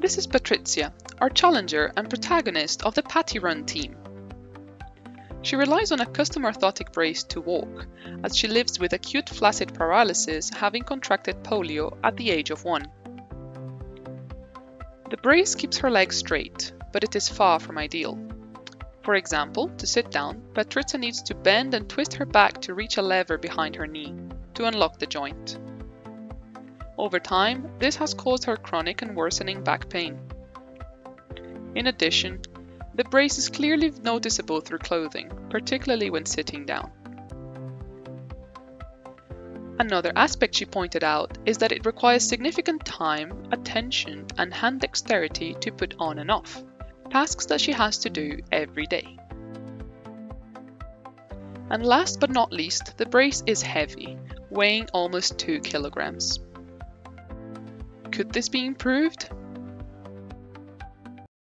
This is Patrizia, our challenger and protagonist of the PattyRUN team. She relies on a custom orthotic brace to walk, as she lives with acute flaccid paralysis having contracted polio at the age of one. The brace keeps her legs straight, but it is far from ideal. For example, to sit down, Patrizia needs to bend and twist her back to reach a lever behind her knee to unlock the joint. Over time, this has caused her chronic and worsening back pain. In addition, the brace is clearly noticeable through clothing, particularly when sitting down. Another aspect she pointed out is that it requires significant time, attention, and hand dexterity to put on and off, tasks that she has to do every day. And last but not least, the brace is heavy, weighing almost 2 kilograms. Could this be improved?